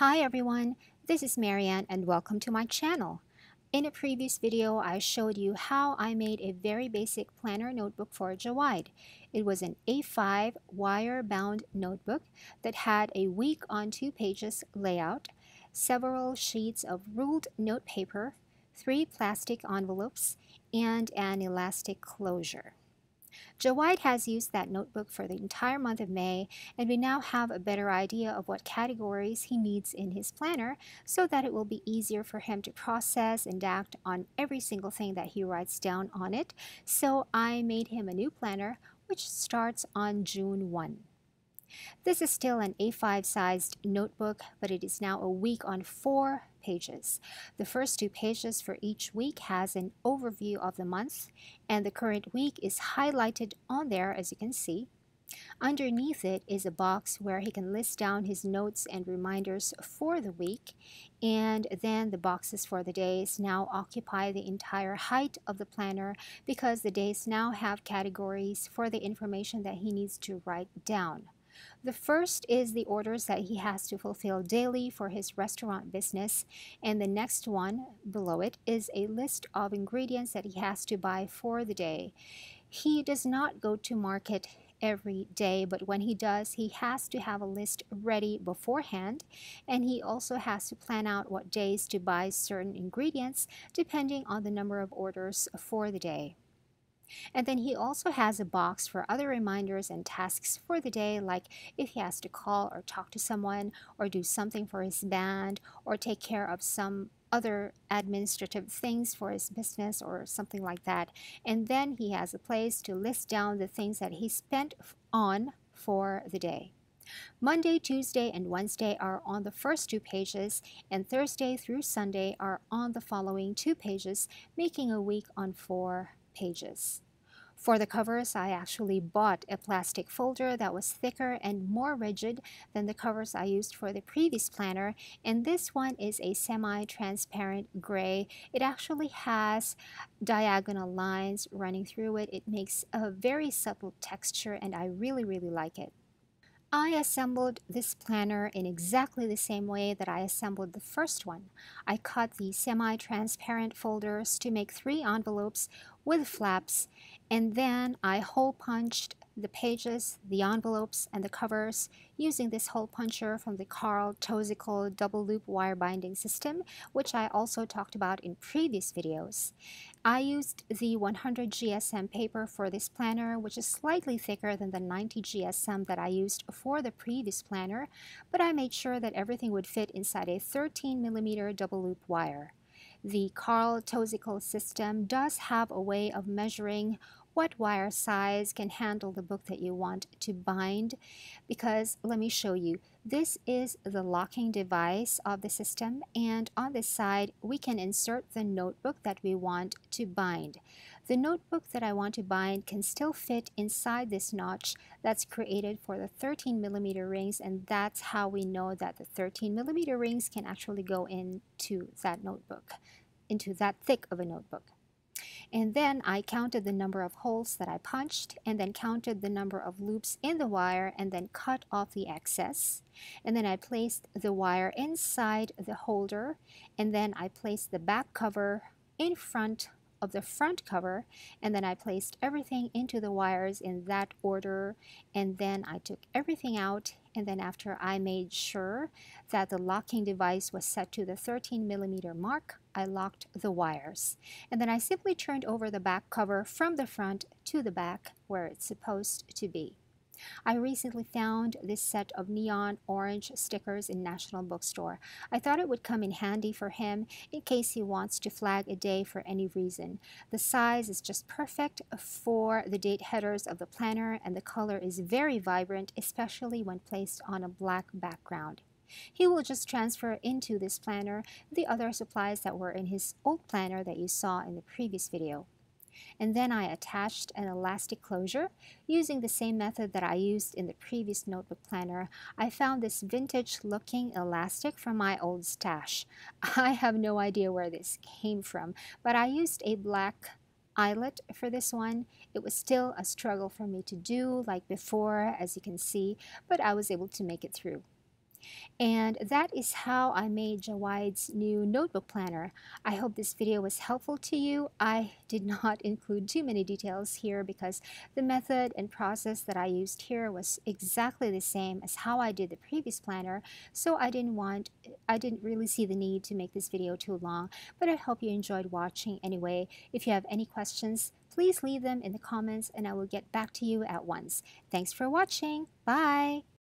Hi everyone, this is Marianne and welcome to my channel. In a previous video, I showed you how I made a very basic planner notebook for Jawaid. It was an A5 wire-bound notebook that had a week on two pages layout, several sheets of ruled note paper, three plastic envelopes, and an elastic closure. Jawaid has used that notebook for the entire month of May, and we now have a better idea of what categories he needs in his planner so that it will be easier for him to process and act on every single thing that he writes down on it. So I made him a new planner which starts on June 1. This is still an A5 sized notebook, but it is now a week on four pages. The first two pages for each week has an overview of the month, and the current week is highlighted on there as you can see. Underneath it is a box where he can list down his notes and reminders for the week, and then the boxes for the days now occupy the entire height of the planner because the days now have categories for the information that he needs to write down. The first is the orders that he has to fulfill daily for his restaurant business, and the next one below it is a list of ingredients that he has to buy for the day. He does not go to market every day, but when he does, he has to have a list ready beforehand, and he also has to plan out what days to buy certain ingredients depending on the number of orders for the day. And then he also has a box for other reminders and tasks for the day, like if he has to call or talk to someone, or do something for his band, or take care of some other administrative things for his business or something like that. And then he has a place to list down the things that he spent on for the day. Monday, Tuesday, and Wednesday are on the first two pages, and Thursday through Sunday are on the following two pages, making a week on four pages. For the covers, I actually bought a plastic folder that was thicker and more rigid than the covers I used for the previous planner, and this one is a semi-transparent gray. It actually has diagonal lines running through it. It makes a very subtle texture, and I really, really like it. I assembled this planner in exactly the same way that I assembled the first one. I cut the semi-transparent folders to make three envelopes with flaps and then I hole punched the pages, the envelopes, and the covers using this hole puncher from the Carl Tozicle double loop wire binding system, which I also talked about in previous videos. I used the 100 GSM paper for this planner, which is slightly thicker than the 90 GSM that I used for the previous planner, but I made sure that everything would fit inside a 13 millimeter double loop wire. The Carl Tozicle system does have a way of measuring what wire size can handle the book that you want to bind because let me show you. This is the locking device of the system and on this side we can insert the notebook that we want to bind. The notebook that I want to bind can still fit inside this notch that's created for the 13 millimeter rings and that's how we know that the 13 millimeter rings can actually go into that notebook into that thick of a notebook and then I counted the number of holes that I punched and then counted the number of loops in the wire and then cut off the excess. And then I placed the wire inside the holder and then I placed the back cover in front of the front cover and then I placed everything into the wires in that order and then I took everything out and then after I made sure that the locking device was set to the 13 millimeter mark I locked the wires and then I simply turned over the back cover from the front to the back where it's supposed to be. I recently found this set of neon orange stickers in National Bookstore. I thought it would come in handy for him in case he wants to flag a day for any reason. The size is just perfect for the date headers of the planner and the color is very vibrant, especially when placed on a black background. He will just transfer into this planner the other supplies that were in his old planner that you saw in the previous video and then I attached an elastic closure using the same method that I used in the previous notebook planner. I found this vintage looking elastic from my old stash. I have no idea where this came from, but I used a black eyelet for this one. It was still a struggle for me to do like before as you can see, but I was able to make it through. And that is how I made Jawaid's new notebook planner. I hope this video was helpful to you. I did not include too many details here because the method and process that I used here was exactly the same as how I did the previous planner. So I didn't want, I didn't really see the need to make this video too long, but I hope you enjoyed watching anyway. If you have any questions, please leave them in the comments and I will get back to you at once. Thanks for watching. Bye!